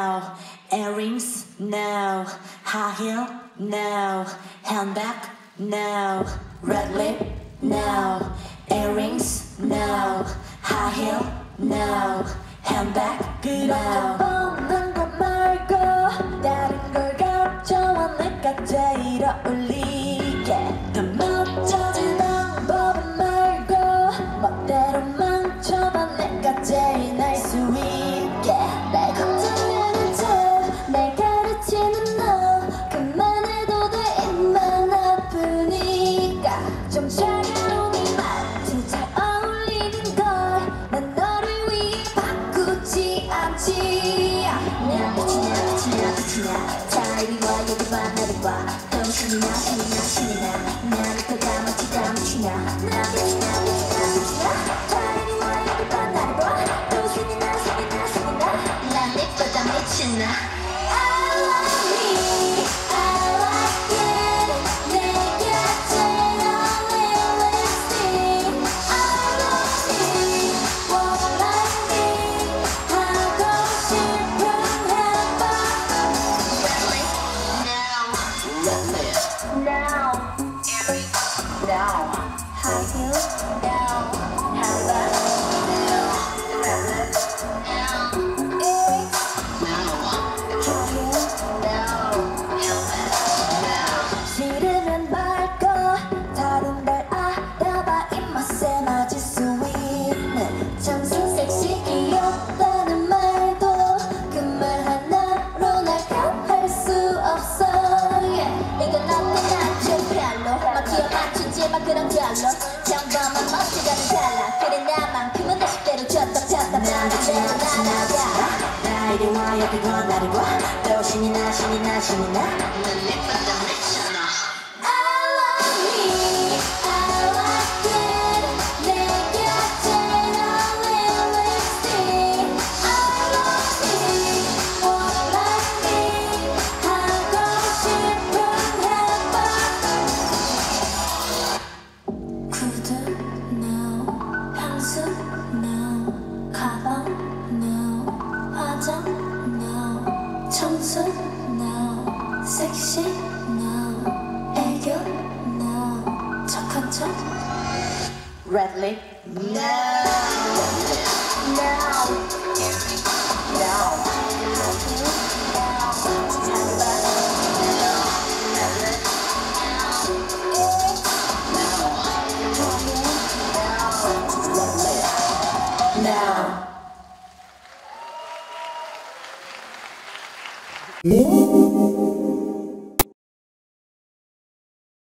now, earrings, no, high heel, no, handbag, no, red lip, no, earrings, no, high heel, no, handbag, no. 없는 것 말고 다른 걸 가져와 내가 제일 어울리 빛이나. 빛이나 자 이리 와 여기 봐 나를 봐또 신이 나 신이 나 신이 나. 나를 더 감았지 감았지 나나 빛이나 빛이나 빛이나. 자 이리 와 여기 봐 나를 봐또 신이 나 신이 나 신이 나난 예쁘다 미친나 별로 평범한 멋지가는 달라. 그래 나만큼은 내 식대로 줬다 줬다 나나나나나 나 이리 와 여기 봐 나를 봐또 신이 나 신이 나 신이 나 향수 no, 가방 no, 화장 no, 청순 no, 섹시 no, 애교 no, 착한 척 red lip no Música